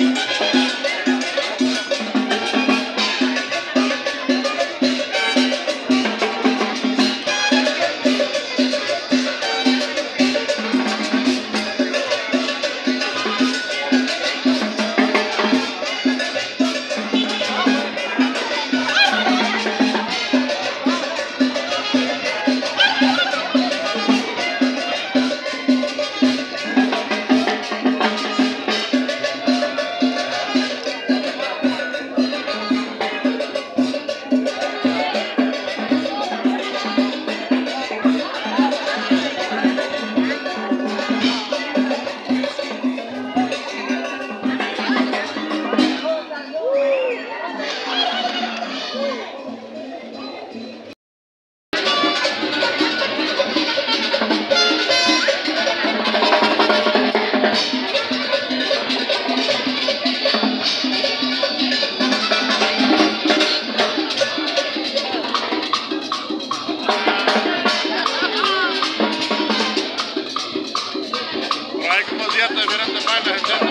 Ya, mira,